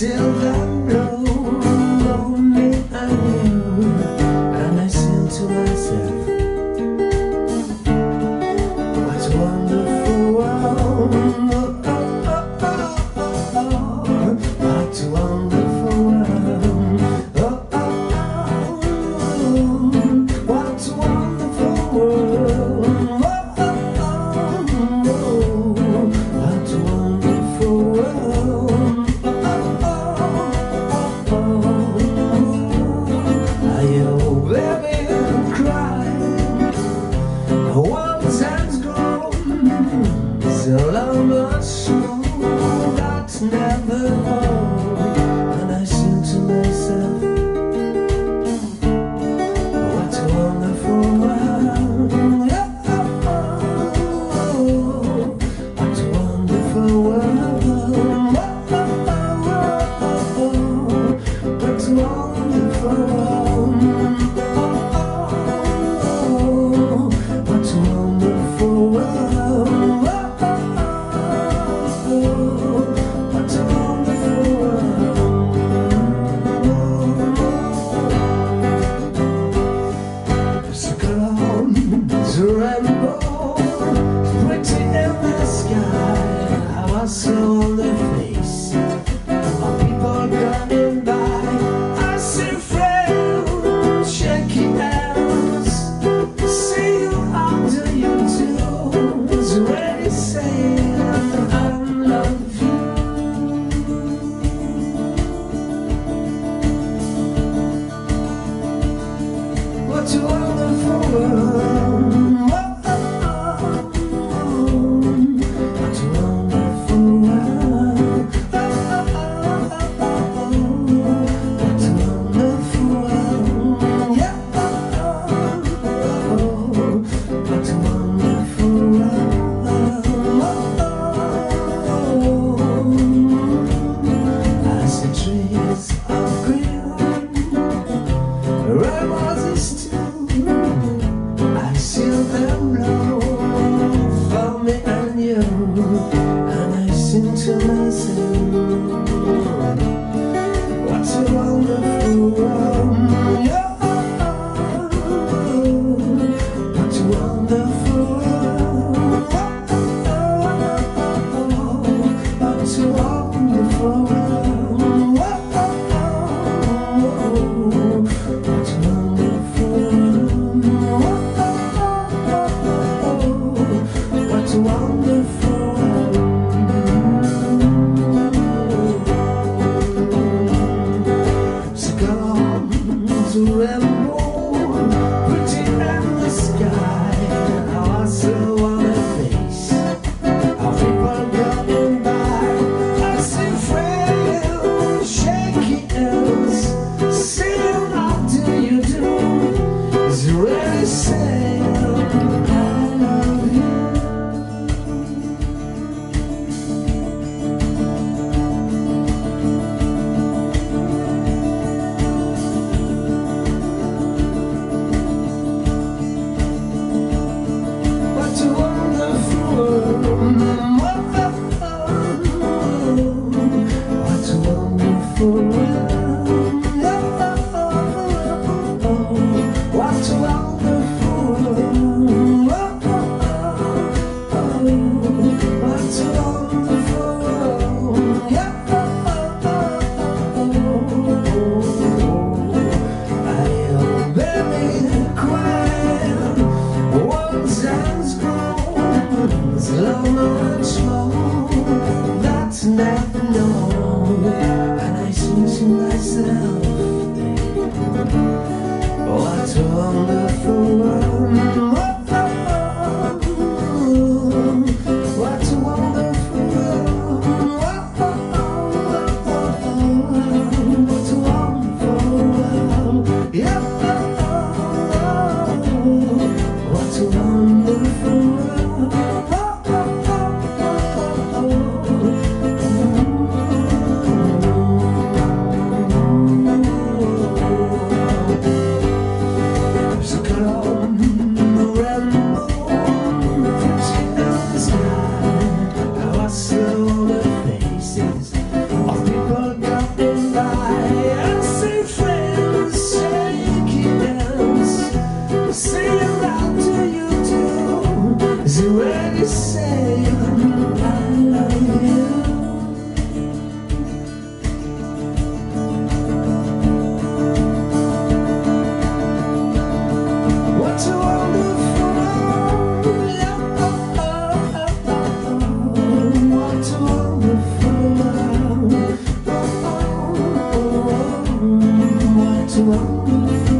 silver. Oh. So when you say I love you. What a wonderful love. What a wonderful love. What a wonderful